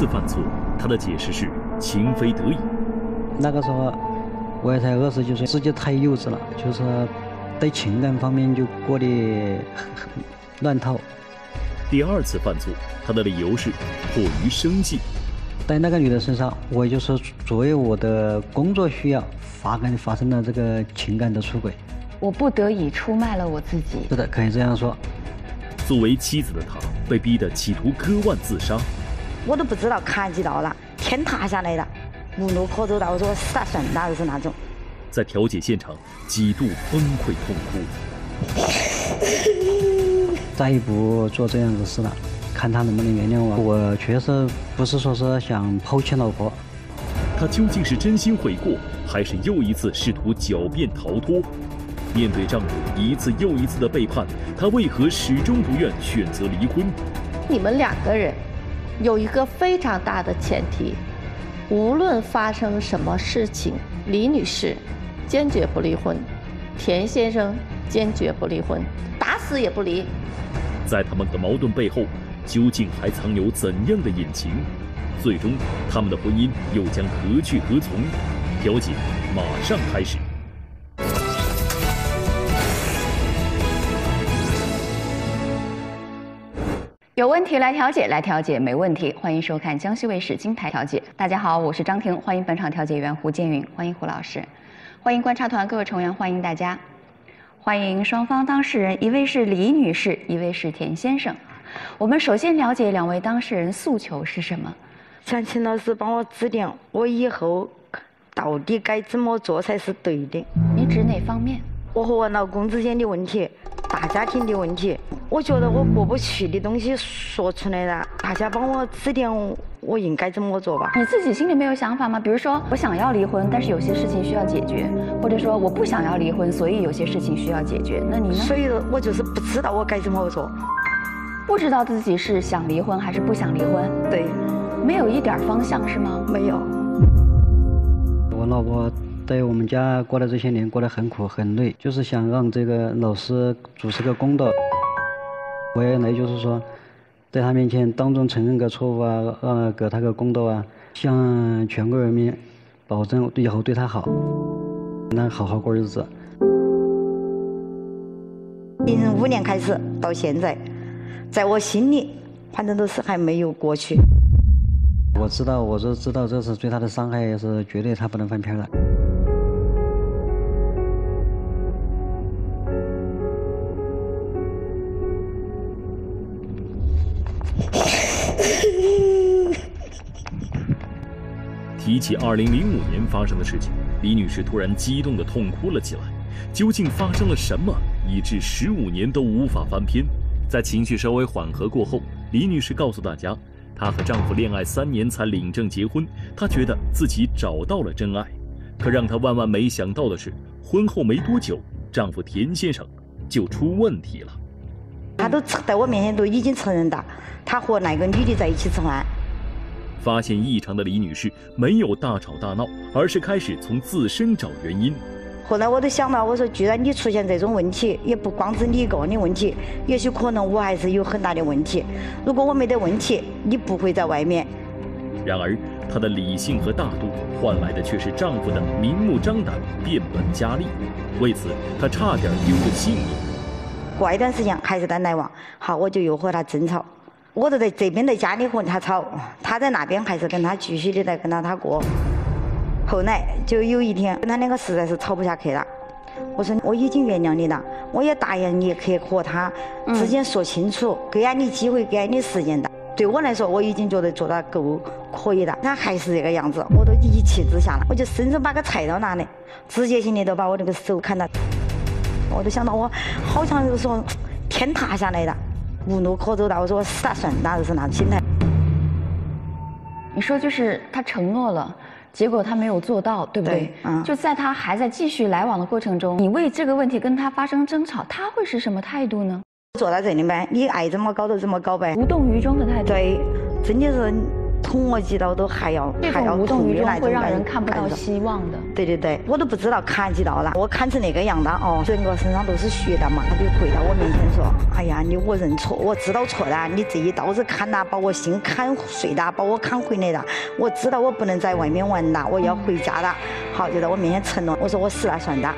次犯错，他的解释是情非得已。那个时候我也才二十几岁，自己太幼稚了，就是对情感方面就过得乱套。第二次犯错，他的理由是迫于生计。在那个女的身上，我就是作为我的工作需要，发跟发生了这个情感的出轨。我不得已出卖了我自己。是的，可以这样说。作为妻子的她，被逼得企图割腕自杀。我都不知道砍几刀了，天塌下来了，无路可走了。我说死了算了，就是那种。在调解现场，几度崩溃痛哭。再也不做这样的事了，看他能不能原谅我。我确实不是说是想抛弃老婆。他究竟是真心悔过，还是又一次试图狡辩逃脱？面对丈夫一次又一次的背叛，她为何始终不愿选择离婚？你们两个人有一个非常大的前提，无论发生什么事情，李女士坚决不离婚，田先生坚决不离婚，打死也不离。在他们的矛盾背后，究竟还藏有怎样的隐情？最终，他们的婚姻又将何去何从？调解马上开始。有问题来调解，来调解没问题。欢迎收看江西卫视金牌调解。大家好，我是张婷，欢迎本场调解员胡建云，欢迎胡老师，欢迎观察团各位成员，欢迎大家。欢迎双方当事人，一位是李女士，一位是田先生。我们首先了解两位当事人诉求是什么？想请老师帮我指点，我以后到底该怎么做才是对的？你指哪方面？我和我老公之间的问题，大家庭的问题，我觉得我过不去的东西说出来了，大家帮我指点，我应该怎么做吧？你自己心里没有想法吗？比如说，我想要离婚，但是有些事情需要解决，或者说我不想要离婚，所以有些事情需要解决。那你呢？所以，我就是不知道我该怎么做，不知道自己是想离婚还是不想离婚。对，没有一点方向是吗？没有。我老婆。在我们家过的这些年过得很苦很累，就是想让这个老师主持个公道。我也来就是说，在他面前当众承认个错误啊，呃，给他个公道啊，向全国人民保证以后对他好，能好好过日子。零五年开始到现在，在我心里，反正都是还没有过去。我知道，我是知道这次对他的伤害是绝对，他不能翻篇了。提起2005年发生的事情，李女士突然激动地痛哭了起来。究竟发生了什么，以致十五年都无法翻篇？在情绪稍微缓和过后，李女士告诉大家，她和丈夫恋爱三年才领证结婚，她觉得自己找到了真爱。可让她万万没想到的是，婚后没多久，丈夫田先生就出问题了。他都在我面前都已经承认了，他和那个女的在一起吃饭。发现异常的李女士没有大吵大闹，而是开始从自身找原因。后来我都想到，我说，既然你出现这种问题，也不光是你一个人的问题，也许可能我还是有很大的问题。如果我没得问题，你不会在外面。然而，她的理性和大度换来的却是丈夫的明目张胆变本加厉。为此，她差点丢了性命。过一段时间还是在来往，好，我就又和他争吵。我就在这边在家里和他吵，他在那边还是跟他继续的在跟他他过。后来就有一天，跟他两个实在是吵不下去了。我说我已经原谅你了，我也答应你可以和他之间说清楚，给俺你机会，给俺你时间的。对我来说，我已经觉得做的够可以了。他还是这个样子，我都一气之下了，我就伸手把个菜刀拿来，直接性的都把我这个手砍了。我都想到我好像就是说天塌下来了。无路可走了，我说我死了算那是哪种心态。你说就是他承诺了，结果他没有做到，对不对？嗯。就在他还在继续来往的过程中，你为这个问题跟他发生争吵，他会是什么态度呢？坐在这里呗，你爱怎么搞就怎么搞呗，无动于衷的态度。对，真的是捅我几刀都还要还要种无动于衷会让人看不到希望的。对对对，我都不知道砍几刀了，我砍成那个样的哦，整个身上都是血的嘛。他就跪到我面前说：“哎呀，你我认错，我知道错了，你这一刀子砍呐，把我心砍碎了，把我砍回来了。我知道我不能在外面玩了，我要回家了。好，就在我面前承诺，我说我死了算了，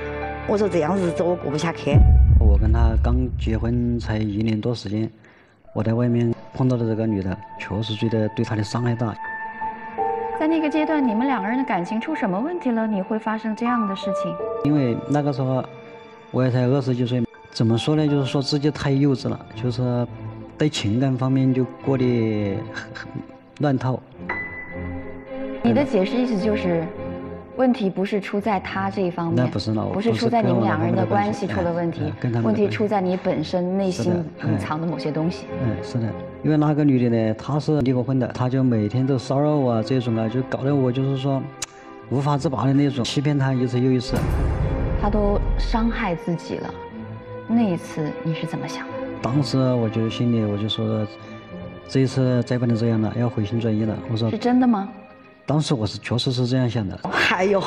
我说这样日子我过不下去。我跟他刚结婚才一年多时间，我在外面碰到的这个女的，确实觉得对她的伤害大。在那个阶段，你们两个人的感情出什么问题了？你会发生这样的事情？因为那个时候我也才二十几岁，怎么说呢？就是说自己太幼稚了，就是在情感方面就过得很很乱套。你的解释意思就是，问题不是出在他这一方面，那不是那不是出在你们两个人的关关系系出了问题问题出在你本身内心隐藏的某些东西。嗯，是的，因为那个女的呢，她是离过婚的，她就每天都骚扰我啊，这种啊，就搞得我就是说无法自拔的那种，欺骗她一次又一次。她都伤害自己了，那一次你是怎么想的？当时我就心里我就说，这一次再不能这样了，要回心转意了。我说是，真的吗？当时我是确实是这样想的。还有，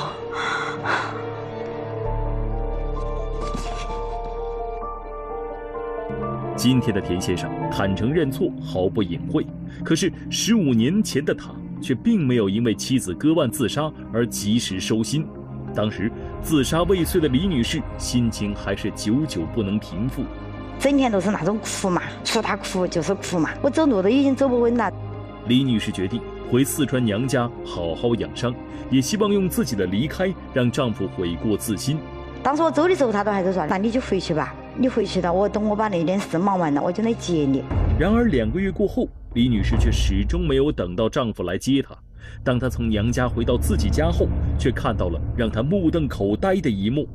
今天的田先生坦诚认错，毫不隐晦。可是十五年前的他却并没有因为妻子割腕自杀而及时收心。当时自杀未遂的李女士心情还是久久不能平复。整天都是那种哭嘛，除他哭就是哭嘛，我走路都已经走不稳了。李女士决定回四川娘家好好养伤，也希望用自己的离开让丈夫悔过自新。当时我走的时候，他都还在说：“那你就回去吧，你回去了，我等我把那点事忙完了，我就来接你。然而两个月过后，李女士却始终没有等到丈夫来接她。当她从娘家回到自己家后，却看到了让她目瞪口呆的一幕。”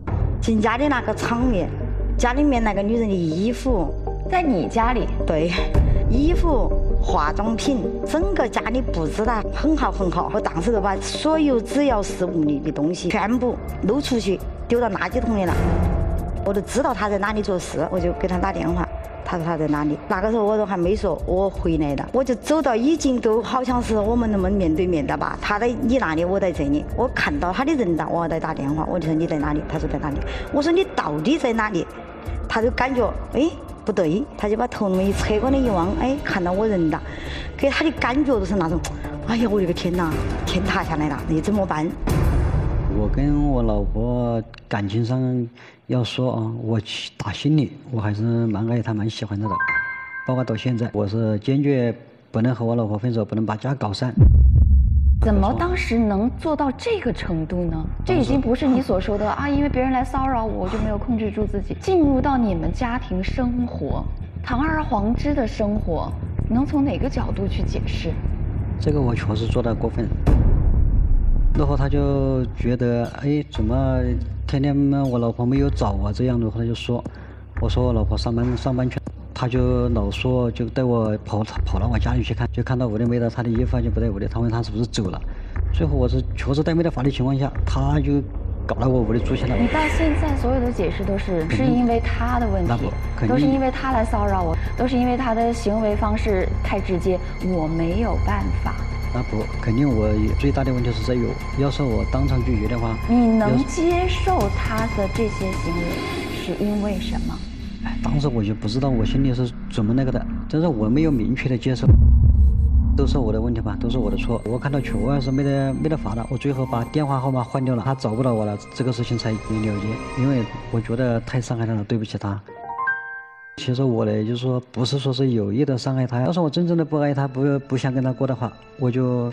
进家的那个场面，家里面那个女人的衣服，在你家里，对，衣服、化妆品，整个家里布置得很好很好。我当时就把所有只要是屋里的东西全部漏出去，丢到垃圾桶里了。我都知道他在哪里做事，我就给他打电话。他说他在哪里？那个时候我都还没说我回来了，我就走到已经都好像是我们那么面对面的吧。他在你那里，我在这里。我看到他的人了，我在打电话，我就说你在哪里？他说在哪里？我说你到底在哪里？他就感觉哎不对，他就把头那么一侧过来一望，哎看到我人了，给他的感觉就是那种，哎呀我的个天哪，天塌下来了，你怎么办？我跟我老婆感情上要说啊，我打心里我还是蛮爱她、蛮喜欢她的，包括到现在，我是坚决不能和我老婆分手，不能把家搞散。怎么当时能做到这个程度呢？这已经不是你所说的啊，因为别人来骚扰我，我就没有控制住自己，进入到你们家庭生活，堂而皇之的生活，能从哪个角度去解释？这个我确实做的过分。然后他就觉得，哎，怎么天天我老婆没有找我这样的话，他就说，我说我老婆上班上班去，他就老说就带我跑跑到我家里去看，就看到我的没得他的衣服就不在屋里，他问他是不是走了，最后我是确实在没得法的情况下，他就搞到我屋里住去了。你到现在所有的解释都是是因为他的问题都是因为他来骚扰我，都是因为他的行为方式太直接，我没有办法。那不，肯定我最大的问题是在于，要是我当场拒绝的话，你能接受他的这些行为，是因为什么？哎，当时我就不知道我心里是怎么那个的，但是我没有明确的接受，都是我的问题吧，都是我的错。我看到确实没得没得法了，我最后把电话号码换掉了，他找不到我了，这个事情才了结。因为我觉得太伤害他了，对不起他。其实我呢，就是说不是说是有意的伤害他，要是我真正的不爱他，不不想跟他过的话，我就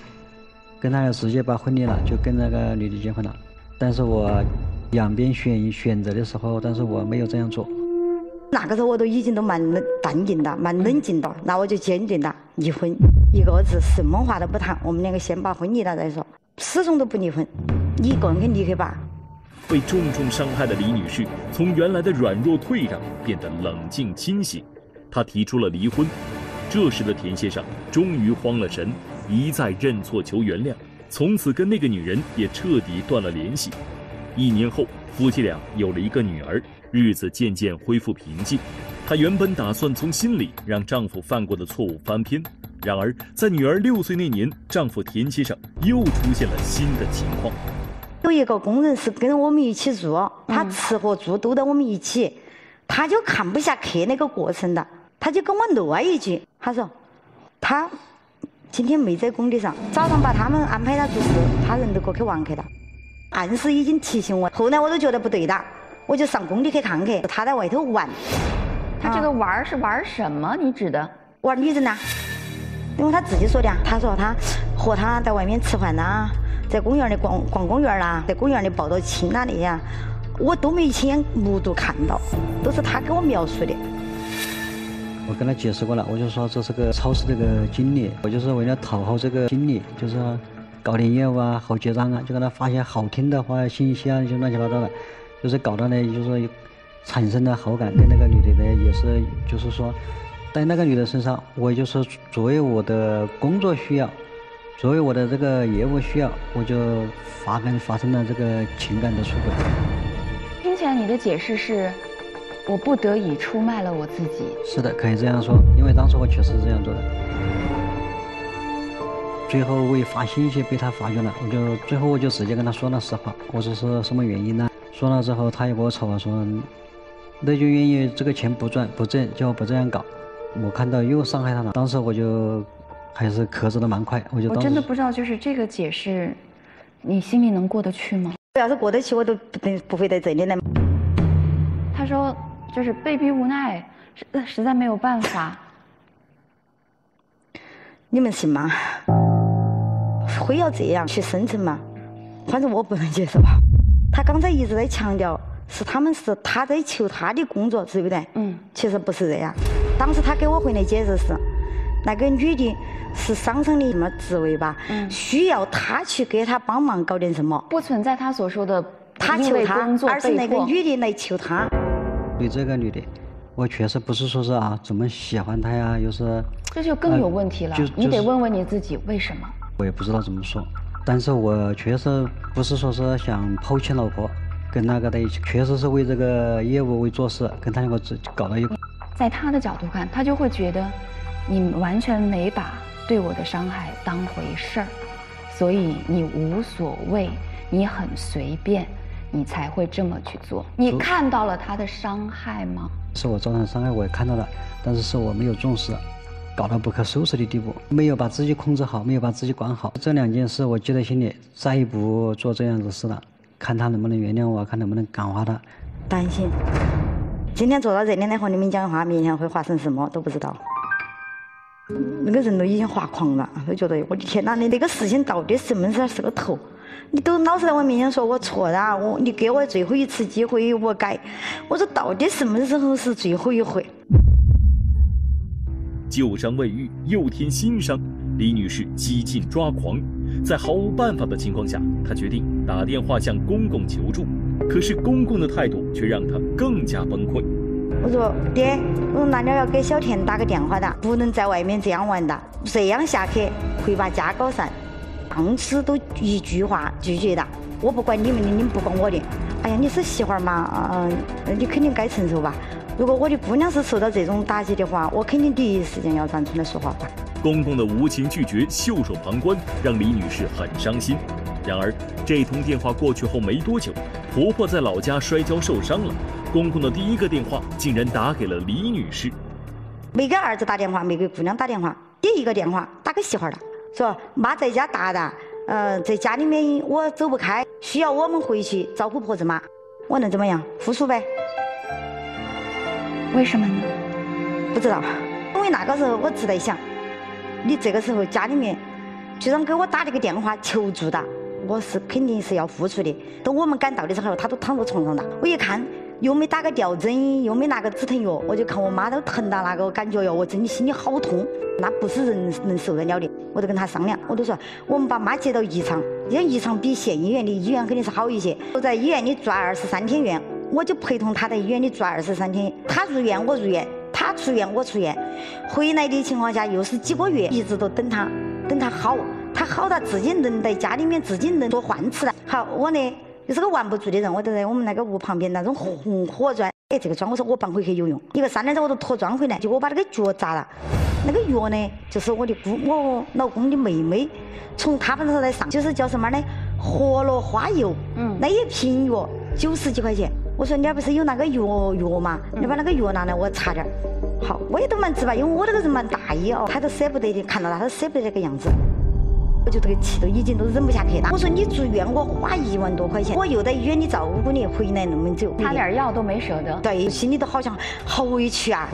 跟他直接把婚离了，就跟那个女的结婚了。但是我两边选选择的时候，但是我没有这样做。那个时候我都已经都蛮冷淡定的，蛮冷静的，那我就坚定了离婚，一个字什么话都不谈，我们两个先把婚离了再说，始终都不离婚，你一个人给离开吧。被重重伤害的李女士，从原来的软弱退让变得冷静清醒。她提出了离婚。这时的田先生终于慌了神，一再认错求原谅，从此跟那个女人也彻底断了联系。一年后，夫妻俩有了一个女儿，日子渐渐恢复平静。她原本打算从心里让丈夫犯过的错误翻篇，然而，在女儿六岁那年，丈夫田先生又出现了新的情况。有一个工人是跟我们一起住，他吃和住都在我们一起，他就看不下去那个过程的，他就跟我闹一句，他说他今天没在工地上，早上把他们安排他做事，他人都过去玩去了，暗示已经提醒我。后来我都觉得不对的，我就上工地去看去，他在外头玩。他这个玩是玩什么？你指的？玩女人呐。因为他自己说的，他说他和他在外面吃饭呐，在公园里逛逛公园啦，在公园里抱到亲啦那些，我都没亲眼目睹看到，都是他给我描述的。我跟他解释过了，我就说这是个超市这个经理，我就是为了讨好这个经理，就是搞点业务啊，好结账啊，就给他发些好听的话、信息啊，就乱七八糟的，就是搞到呢，就是产生了好感，跟那个女的呢也是，就是说。在那个女的身上，我就是作为我的工作需要，作为我的这个业务需要，我就发跟发生了这个情感的出轨。听起来你的解释是，我不得已出卖了我自己。是的，可以这样说，因为当时我确实是这样做的。最后我一发信息被他发觉了，我就最后我就直接跟他说了实话，我说是什么原因呢？说了之后，他又给我吵了，说那就愿意这个钱不赚不挣，叫我不这样搞。我看到又伤害他了，当时我就还是咳嗽的蛮快，我就。我真的不知道，就是这个解释，你心里能过得去吗？我要是过得去，我都不不会在这里来。他说，就是被逼无奈，实实在没有办法。你们信吗？非要这样去生存吗？反正我不能接受。他刚才一直在强调，是他们是他在求他的工作，对不对？嗯。其实不是这样。当时他给我回来解释是，那个女的是商场的什么职位吧？嗯，需要他去给他帮忙搞点什么？不存在他所说的他求他，而是那个女的来求他。对这个女的，我确实不是说是啊，怎么喜欢她呀，又是这就更有问题了。你得问问你自己为什么？我也不知道怎么说，但是我确实不是说是想抛弃老婆，跟那个在一起，确实是为这个业务为做事，跟他两个搞到一块。在他的角度看，他就会觉得你完全没把对我的伤害当回事儿，所以你无所谓，你很随便，你才会这么去做。你看到了他的伤害吗？是我造成的伤害，我也看到了，但是是我没有重视，搞到不可收拾的地步，没有把自己控制好，没有把自己管好。这两件事我记在心里，再也不做这样子事了。看他能不能原谅我，看能不能感化他。担心。今天坐到这里来和你们讲话，明天会发生什么都不知道。那个人都已经发狂了，都觉得我的天哪，你那个事情到底什么时候是个头？你都老是在我面前说我错了，我你给我最后一次机会，我改。我说到底什么时候是最后一回？旧伤未愈，又添新伤，李女士几近抓狂。在毫无办法的情况下，她决定打电话向公公求助。可是公公的态度却让她更加崩溃。我说爹，我说那你要给小田打个电话的，不能在外面这样玩的，这样下去会把家搞散。当时都一句话拒绝的，我不管你们的，你们不管我的。哎呀，你是媳妇儿嘛，嗯，你肯定该承受吧。如果我的姑娘是受到这种打击的话，我肯定第一时间要站出来说话吧。公公的无情拒绝、袖手旁观，让李女士很伤心。然而，这通电话过去后没多久，婆婆在老家摔跤受伤了。公公的第一个电话竟然打给了李女士，没给儿子打电话，没给姑娘打电话，第一个电话打给媳妇儿了，说妈在家打的，呃，在家里面我走不开，需要我们回去照顾婆子妈，我能怎么样？服输呗。为什么呢？不知道，因为那个时候我只在想，你这个时候家里面居然给我打了个电话求助的。我是肯定是要付出的。等我们赶到的时候，他都躺在床上了。我一看，又没打个吊针，又没拿个止疼药，我就看我妈都疼到那个感觉哟，我真的心里好痛。那不是人能受得了的。我都跟他商量，我都说我们把妈接到宜昌，因为宜昌比县医院的医院肯定是好一些。我在医院里住二十三天院，我就陪同他在医院里住二十三天。他入院我入院，他出院我出院。回来的情况下又是几个月，一直都等他，等他好。他好到自己能在家里面自己能做饭吃了。好，我呢又是个玩不住的人，我就在我们那个屋旁边那种红火砖。哎，这个砖我说我搬回去有用。一个三天之后我都拖砖回来，就我把那个脚砸了。那个药呢，就是我的姑，我老公的妹妹从他们那来上，就是叫什么呢？活络花油。嗯。那一瓶药九十几块钱。我说你不是有那个药药吗？你把那个药拿来，我擦点。好，我也都蛮直白，因为我这个人蛮大意哦。他都舍不得的，看到他都舍不得这个样子。我就这个气都已经都忍不下去了。我说你住院我花一万多块钱，我又在医院里照顾你，回来那么久，他点药都没舍得。对，心里都好像好委屈啊。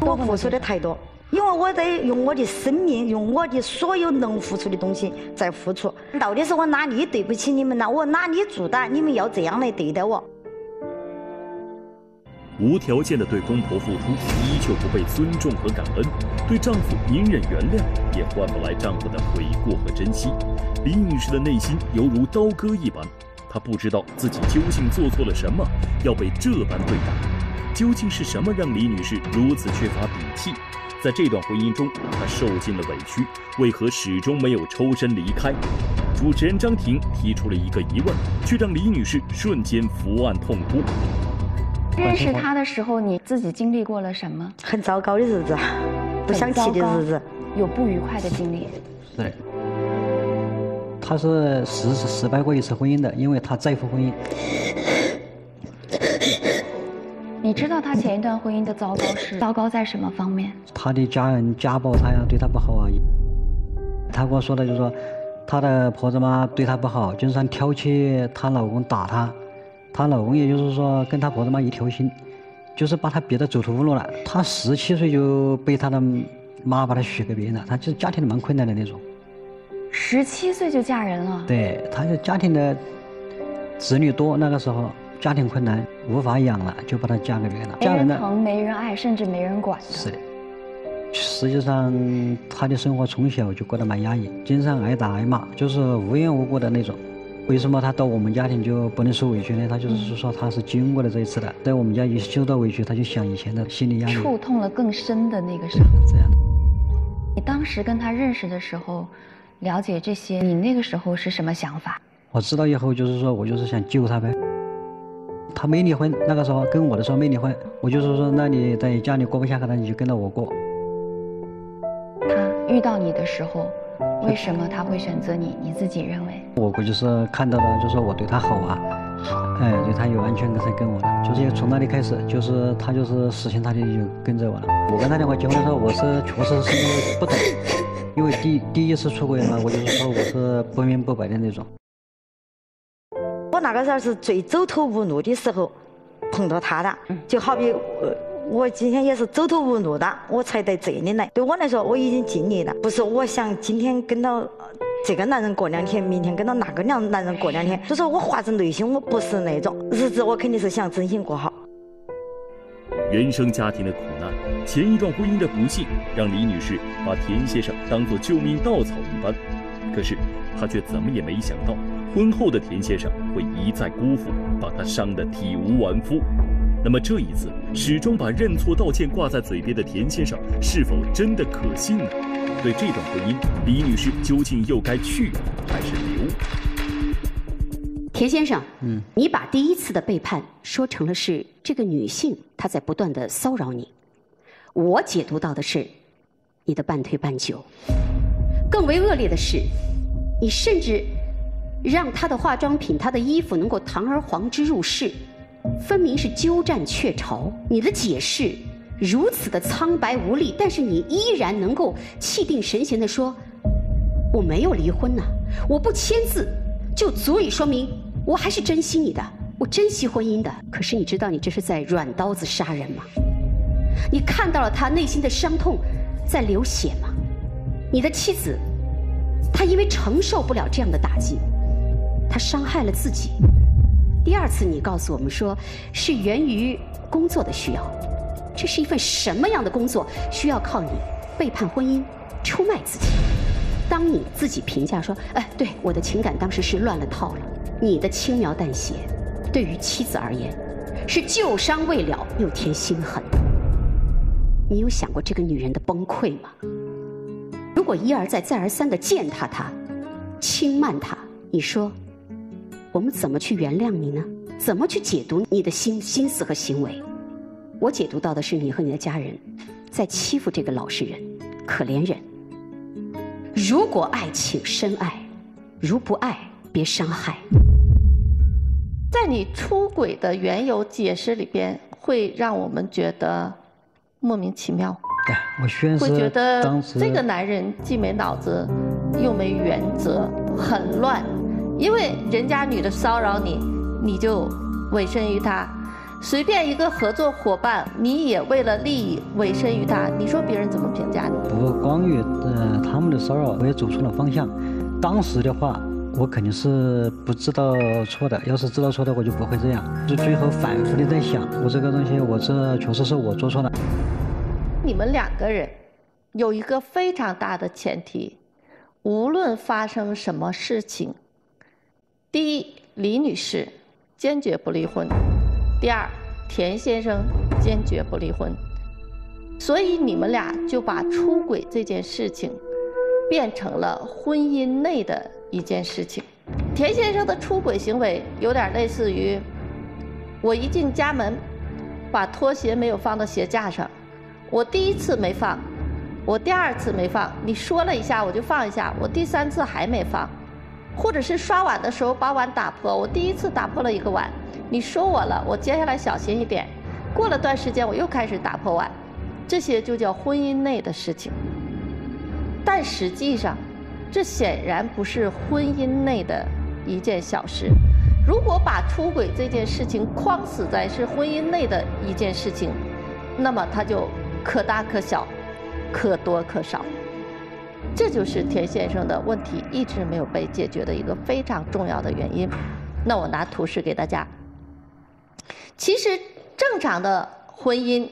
我付出的太多，因为我在用我的生命，用我的所有能付出的东西在付出。到底是我哪里对不起你们了？我哪里做的？你们要这样来对待我？无条件的对公婆付出，依旧不被尊重和感恩；对丈夫隐忍原谅，也换不来丈夫的悔过和珍惜。李女士的内心犹如刀割一般，她不知道自己究竟做错了什么，要被这般对待。究竟是什么让李女士如此缺乏底气？在这段婚姻中，她受尽了委屈，为何始终没有抽身离开？主持人张婷提出了一个疑问，却让李女士瞬间伏案痛哭。认识他的时候，你自己经历过了什么？很糟糕的日子，不想提的日子，有不愉快的经历。是的，他是失失败过一次婚姻的，因为他在乎婚姻。你知道他前一段婚姻的糟糕是糟糕在什么方面？他的家人家暴他呀，对他不好啊。他跟我说的就是说，他的婆子妈对他不好，经常挑起她老公打她。她老公也就是说跟她婆子妈一条心，就是把她逼得走投无路了。她十七岁就被她的妈把她许给别人了，她就是家庭蛮困难的那种。十七岁就嫁人了？对，她就家庭的子女多，那个时候家庭困难无法养了，就把她嫁给别人了。没人疼，没人爱，甚至没人管。是的，实际上她的生活从小就过得蛮压抑，经常挨打挨骂，就是无缘无故的那种。为什么他到我们家庭就不能受委屈呢？他就是说他是经过了这一次的，在我们家一受到委屈，他就想以前的心理压力，触痛了更深的那个伤。这样。你当时跟他认识的时候，了解这些，你那个时候是什么想法？我知道以后就是说我就是想救他呗。他没离婚，那个时候跟我的时候没离婚，我就是说那你在家里过不下去，那你就跟着我过。他遇到你的时候。为什么他会选择你？你自己认为？我估计是看到的，就是我对他好啊，哎，对他有安全感才跟我的。就是从那里开始，就是他就是死心塌地就跟着我了。我跟他两个结婚的时候，我是确实是因为不懂，因为第第一次出轨嘛，我就是说我是不明不白的那种。我那个时候是最走投无路的时候碰到他的，就好比呃。我今天也是走投无路的，我才到这里来。对我来说，我已经尽力了。不是我想今天跟到这个男人过两天，明天跟到那个男男人过两天。就说我发自内心，我不是那种日子，我肯定是想真心过好。原生家庭的苦难，前一段婚姻的不幸，让李女士把田先生当作救命稻草一般。可是她却怎么也没想到，婚后的田先生会一再辜负，把她伤得体无完肤。那么这一次，始终把认错道歉挂在嘴边的田先生，是否真的可信呢？对这段婚姻，李女士究竟又该去还是留？田先生，嗯，你把第一次的背叛说成了是这个女性她在不断的骚扰你，我解读到的是你的半推半就。更为恶劣的是，你甚至让她的化妆品、她的衣服能够堂而皇之入室。分明是鸠占鹊巢，你的解释如此的苍白无力，但是你依然能够气定神闲地说：“我没有离婚呐，我不签字，就足以说明我还是珍惜你的，我珍惜婚姻的。”可是你知道你这是在软刀子杀人吗？你看到了他内心的伤痛在流血吗？你的妻子，她因为承受不了这样的打击，她伤害了自己。第二次，你告诉我们说，是源于工作的需要。这是一份什么样的工作？需要靠你背叛婚姻、出卖自己？当你自己评价说：“哎，对，我的情感当时是乱了套了。”你的轻描淡写，对于妻子而言，是旧伤未了又添新恨。你有想过这个女人的崩溃吗？如果一而再、再而三的践踏她、轻慢她，你说？我们怎么去原谅你呢？怎么去解读你的心心思和行为？我解读到的是你和你的家人在欺负这个老实人、可怜人。如果爱，请深爱；如不爱，别伤害。在你出轨的缘由解释里边，会让我们觉得莫名其妙。对，我宣会觉誓得这个男人既没脑子，又没原则，很乱。因为人家女的骚扰你，你就委身于她；随便一个合作伙伴，你也为了利益委身于他。你说别人怎么评价你？不光于呃他们的骚扰，我也走错了方向。当时的话，我肯定是不知道错的。要是知道错的，我就不会这样。就最后反复的在想，我这个东西，我这确实是我做错了。你们两个人有一个非常大的前提，无论发生什么事情，第一，李女士坚决不离婚；第二，田先生坚决不离婚。所以你们俩就把出轨这件事情变成了婚姻内的一件事情。田先生的出轨行为有点类似于我一进家门，把拖鞋没有放到鞋架上。我第一次没放，我第二次没放，你说了一下我就放一下，我第三次还没放，或者是刷碗的时候把碗打破，我第一次打破了一个碗，你说我了，我接下来小心一点，过了段时间我又开始打破碗，这些就叫婚姻内的事情。但实际上，这显然不是婚姻内的一件小事。如果把出轨这件事情框死在是婚姻内的一件事情，那么它就可大可小，可多可少。这就是田先生的问题一直没有被解决的一个非常重要的原因。那我拿图示给大家。其实正常的婚姻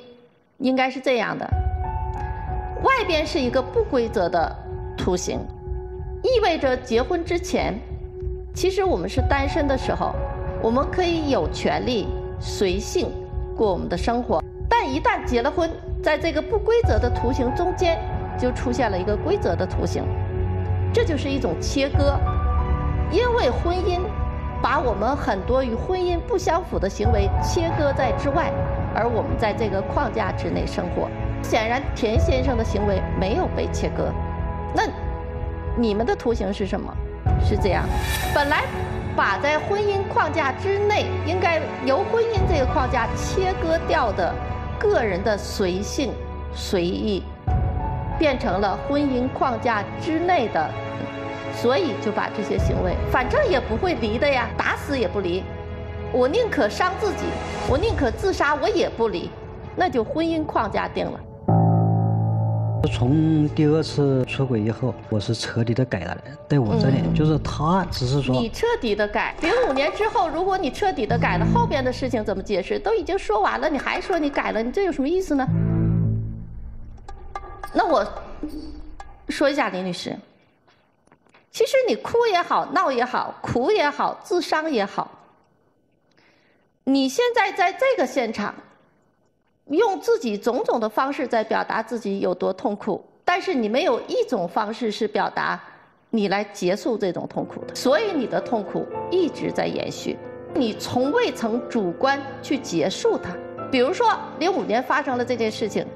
应该是这样的：外边是一个不规则的图形，意味着结婚之前，其实我们是单身的时候，我们可以有权利随性过我们的生活。但一旦结了婚，在这个不规则的图形中间，就出现了一个规则的图形，这就是一种切割。因为婚姻把我们很多与婚姻不相符的行为切割在之外，而我们在这个框架之内生活。显然，田先生的行为没有被切割。那你们的图形是什么？是这样，本来把在婚姻框架之内，应该由婚姻这个框架切割掉的个人的随性随意，变成了婚姻框架之内的，所以就把这些行为，反正也不会离的呀，打死也不离。我宁可伤自己，我宁可自杀，我也不离，那就婚姻框架定了。从第二次出轨以后，我是彻底的改了的，在我这里，就是他只是说你彻底的改，零五年之后，如果你彻底的改了，后边的事情怎么解释？都已经说完了，你还说你改了，你这有什么意思呢？那我说一下，林女士，其实你哭也好，闹也好，苦也好，自伤也好，你现在在这个现场，用自己种种的方式在表达自己有多痛苦，但是你没有一种方式是表达你来结束这种痛苦的，所以你的痛苦一直在延续，你从未曾主观去结束它。比如说，零五年发生了这件事情，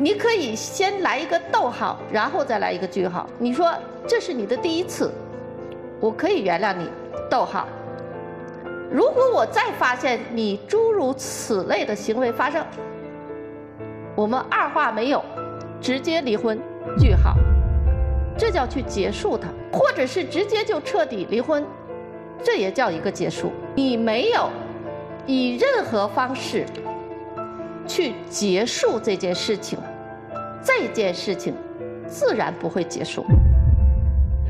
你可以先来一个逗号，然后再来一个句号。你说这是你的第一次，我可以原谅你，逗号。如果我再发现你诸如此类的行为发生，我们二话没有，直接离婚，句号，这叫去结束它，或者是直接就彻底离婚，这也叫一个结束。你没有以任何方式去结束这件事情，这件事情自然不会结束。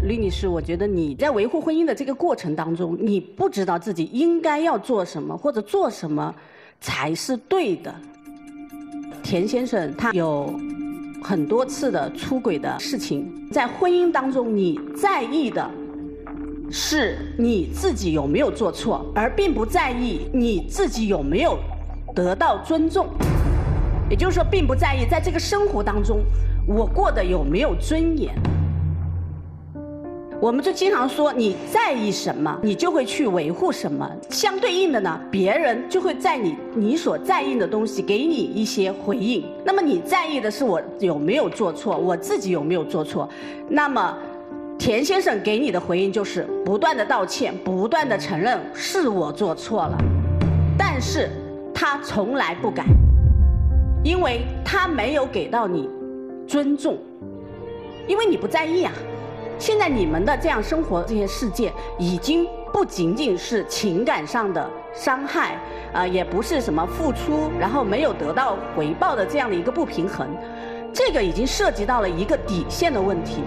李女士，我觉得你在维护婚姻的这个过程当中，你不知道自己应该要做什么，或者做什么才是对的。田先生他有很多次的出轨的事情，在婚姻当中，你在意的是你自己有没有做错，而并不在意你自己有没有得到尊重。也就是说，并不在意在这个生活当中，我过得有没有尊严。我们就经常说，你在意什么，你就会去维护什么。相对应的呢，别人就会在你你所在意的东西给你一些回应。那么你在意的是我有没有做错，我自己有没有做错？那么田先生给你的回应就是不断的道歉，不断的承认是我做错了，但是他从来不改，因为他没有给到你尊重，因为你不在意啊。现在你们的这样生活这些世界，已经不仅仅是情感上的伤害，啊，也不是什么付出然后没有得到回报的这样的一个不平衡，这个已经涉及到了一个底线的问题。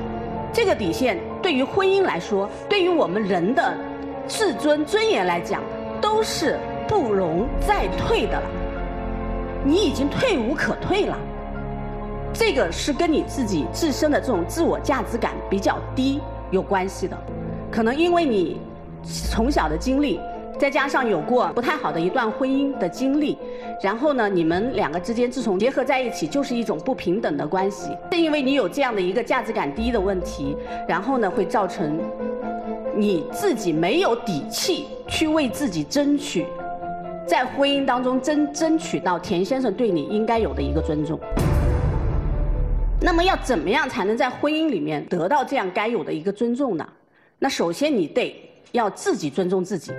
这个底线对于婚姻来说，对于我们人的自尊尊严来讲，都是不容再退的了。你已经退无可退了。这个是跟你自己自身的这种自我价值感比较低有关系的，可能因为你从小的经历，再加上有过不太好的一段婚姻的经历，然后呢，你们两个之间自从结合在一起，就是一种不平等的关系。正因为你有这样的一个价值感低的问题，然后呢，会造成你自己没有底气去为自己争取，在婚姻当中争争取到田先生对你应该有的一个尊重。那么要怎么样才能在婚姻里面得到这样该有的一个尊重呢？那首先你得要自己尊重自己。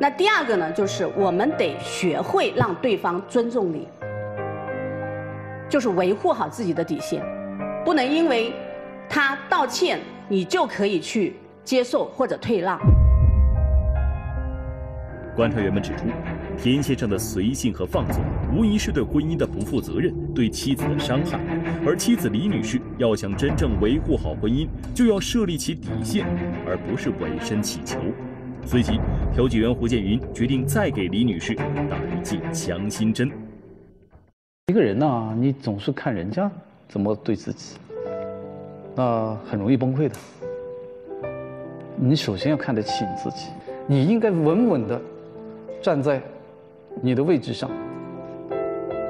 那第二个呢，就是我们得学会让对方尊重你，就是维护好自己的底线，不能因为他道歉，你就可以去接受或者退让。观察员们指出。田先生的随性和放纵，无疑是对婚姻的不负责任，对妻子的伤害。而妻子李女士要想真正维护好婚姻，就要设立起底线，而不是委身乞求。随即，调解员胡建云决定再给李女士打一剂强心针。一个人呢，你总是看人家怎么对自己，那很容易崩溃的。你首先要看得起你自己，你应该稳稳的站在。你的位置上，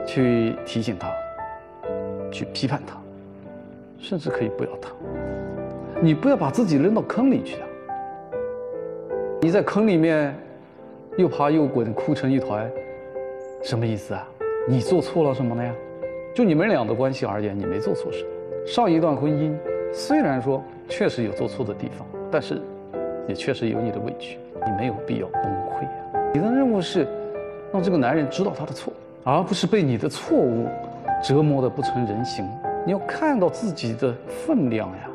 去提醒他，去批判他，甚至可以不要他。你不要把自己扔到坑里去啊！你在坑里面又爬又滚，哭成一团，什么意思啊？你做错了什么了呀？就你们俩的关系而言，你没做错什么。上一段婚姻虽然说确实有做错的地方，但是也确实有你的委屈，你没有必要崩溃啊！你的任务是。让这个男人知道他的错，而不是被你的错误折磨的不成人形。你要看到自己的分量呀。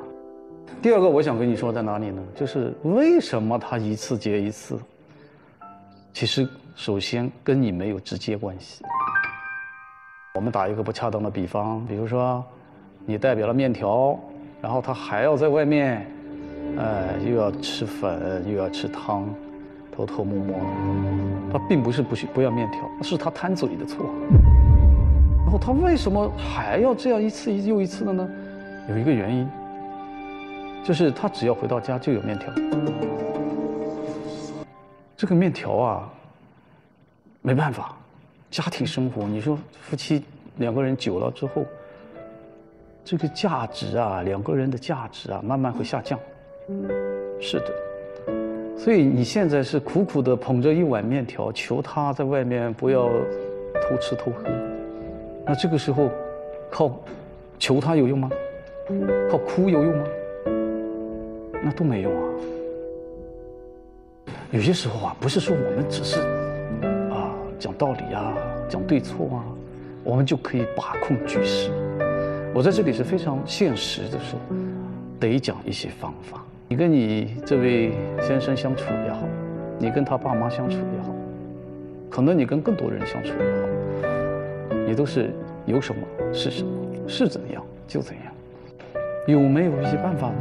第二个，我想跟你说在哪里呢？就是为什么他一次接一次？其实，首先跟你没有直接关系。我们打一个不恰当的比方，比如说，你代表了面条，然后他还要在外面，呃，又要吃粉，又要吃汤。偷偷摸摸的，他并不是不许不要面条，是他贪嘴的错。然后他为什么还要这样一次又一次的呢？有一个原因，就是他只要回到家就有面条。这个面条啊，没办法，家庭生活，你说夫妻两个人久了之后，这个价值啊，两个人的价值啊，慢慢会下降。是的。所以你现在是苦苦的捧着一碗面条，求他在外面不要偷吃偷喝。那这个时候，靠求他有用吗？靠哭有用吗？那都没用啊。有些时候啊，不是说我们只是啊讲道理啊、讲对错啊，我们就可以把控局势。我在这里是非常现实的说，得讲一些方法。你跟你这位先生相处也好，你跟他爸妈相处也好，可能你跟更多人相处也好，你都是有什么是什么，是怎样就怎样。有没有一些办法呢？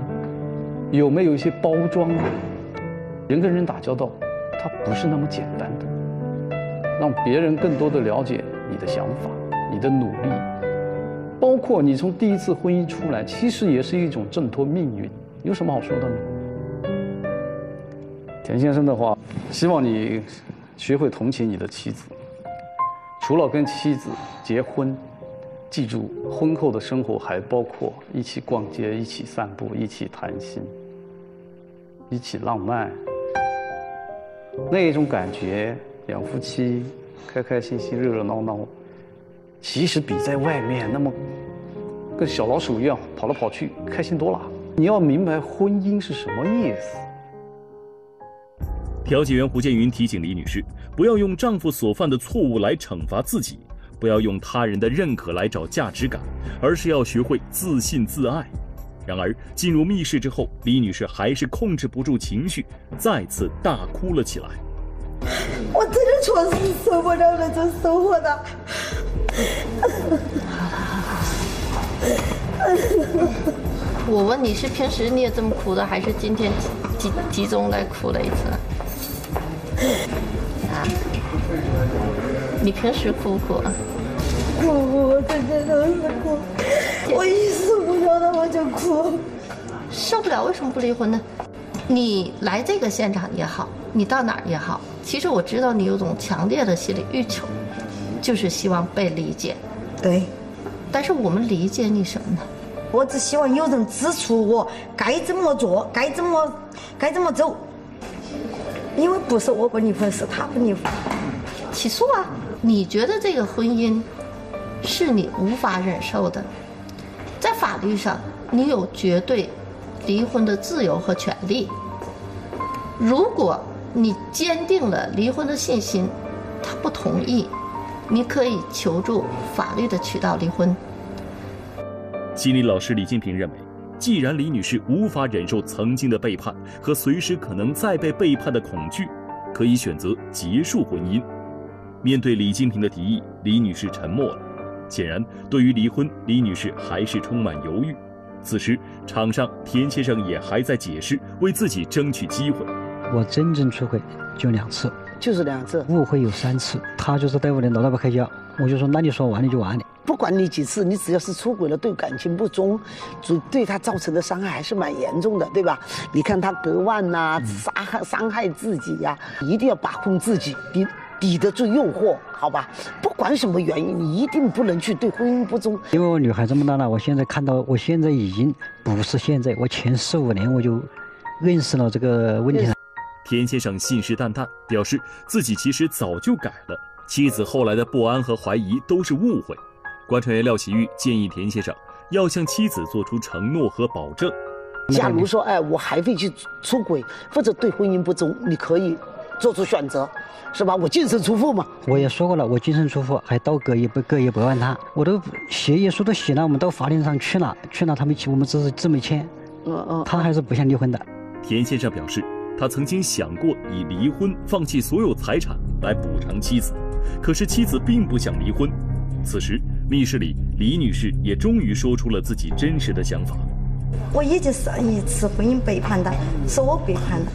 有没有一些包装呢？人跟人打交道，它不是那么简单的。让别人更多的了解你的想法、你的努力，包括你从第一次婚姻出来，其实也是一种挣脱命运。有什么好说的呢？田先生的话，希望你学会同情你的妻子。除了跟妻子结婚，记住，婚后的生活还包括一起逛街、一起散步、一起谈心、一起浪漫，那一种感觉，两夫妻开开心心、热热闹闹，其实比在外面那么跟小老鼠一样跑来跑去开心多了。你要明白婚姻是什么意思。调解员胡建云提醒李女士，不要用丈夫所犯的错误来惩罚自己。不要用他人的认可来找价值感，而是要学会自信自爱。然而，进入密室之后，李女士还是控制不住情绪，再次大哭了起来。我真的确实受不了那种生活的。我问你是平时你也这么哭的，还是今天集集中来哭了一次？啊？你平时哭不哭？哭，我天天都是哭。我一受不了了，我就哭。受不了为什么不离婚呢？你来这个现场也好，你到哪儿也好，其实我知道你有种强烈的心理欲求，就是希望被理解。对。但是我们理解你什么呢？我只希望有人指出我该怎么做，该怎么该怎么走。因为不是我不离婚，是他不离婚。起诉啊！你觉得这个婚姻是你无法忍受的，在法律上你有绝对离婚的自由和权利。如果你坚定了离婚的信心，他不同意，你可以求助法律的渠道离婚。心理老师李金平认为，既然李女士无法忍受曾经的背叛和随时可能再被背叛的恐惧，可以选择结束婚姻。面对李金平的提议，李女士沉默了。显然，对于离婚，李女士还是充满犹豫。此时，场上田先生也还在解释，为自己争取机会。我真正出轨就两次，就是两次，误会有三次。他就是在屋里老大不开交，我就说那你说完了就完了。不管你几次，你只要是出轨了，对感情不忠，就对他造成的伤害还是蛮严重的，对吧？你看他割腕呐，杀害伤害自己呀，一定要把控自己。抵。抵得住诱惑，好吧？不管什么原因，你一定不能去对婚姻不忠。因为我女孩这么大了，我现在看到，我现在已经不是现在，我前四五年我就认识了这个问题了。田先生信誓旦旦表示，自己其实早就改了，妻子后来的不安和怀疑都是误会。观察员廖启玉建议田先生要向妻子做出承诺和保证。假如说，哎，我还会去出轨或者对婚姻不忠，你可以。做出选择，是吧？我净身出户嘛。我也说过了，我净身出户，还倒隔一百隔一百万他，我都协议书都写了，我们到法庭上去了，去了他们签，我们只是字没签。嗯嗯。他还是不想离婚的。田先生表示，他曾经想过以离婚放弃所有财产来补偿妻子，可是妻子并不想离婚。此时，密室里李女士也终于说出了自己真实的想法。我已经上一次婚姻背叛的，是我背叛的。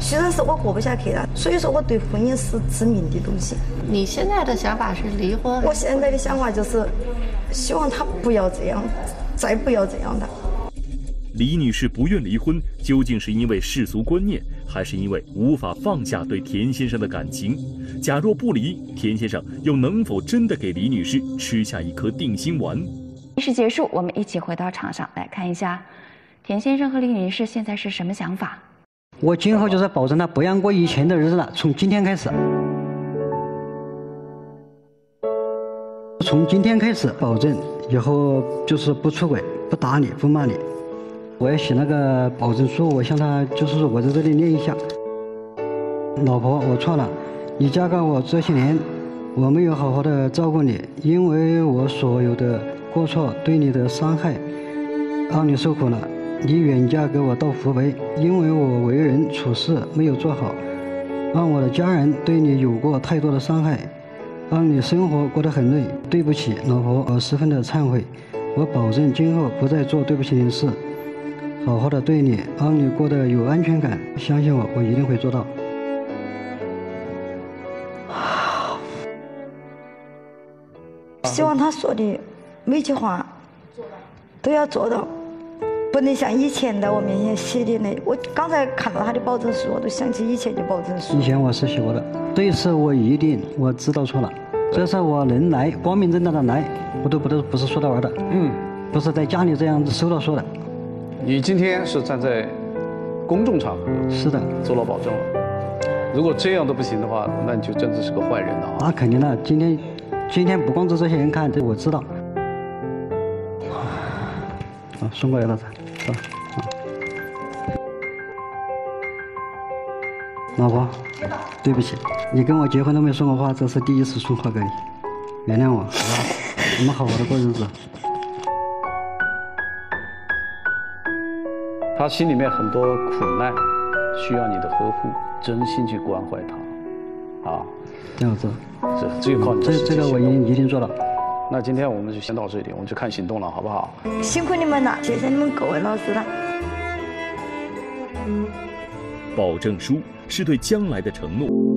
虽然是我过不下去了，所以说我对婚姻是致命的东西。你现在的想法是离婚？我现在的想法就是，希望他不要这样，再不要这样的。李女士不愿离婚，究竟是因为世俗观念，还是因为无法放下对田先生的感情？假若不离，田先生又能否真的给李女士吃下一颗定心丸？仪式结束，我们一起回到场上来看一下，田先生和李女士现在是什么想法？我今后就是保证他不要过以前的日子了。从今天开始，从今天开始保证以后就是不出轨、不打你、不骂你。我要写那个保证书，我向他就是我在这里念一下：老婆，我错了，你嫁给我这些年，我没有好好的照顾你，因为我所有的过错对你的伤害，让你受苦了。你远嫁给我到湖北，因为我为人处事没有做好，让我的家人对你有过太多的伤害，让你生活过得很累。对不起，老婆，我十分的忏悔。我保证今后不再做对不起你的事，好好的对你，让你过得有安全感。相信我，我一定会做到。希望他说的每句话都要做到。不能像以前在我面前写的那，我刚才看到他的保证书，我都想起以前的保证书。以前我是写过的，这一次我一定，我知道错了。这次我能来，光明正大的来，我都不都不是说着玩的，嗯，不是在家里这样子说了说的。你今天是站在公众场合，是的，做了保证了。如果这样都不行的话，那你就真的是个坏人了啊！那肯定的，今天今天不光是这些人看，这我知道。啊，送过来了，是吧？老婆，对不起，你跟我结婚都没送过花，这是第一次送花给你，原谅我，好吧？我们好好的过日子。他心里面很多苦难，需要你的呵护，真心去关怀他，啊，这样子，这只有靠你。这这个我一定一定做到。那今天我们就先到这里，我们就看行动了，好不好？辛苦你们了，谢谢你们各位老师了。保证书是对将来的承诺。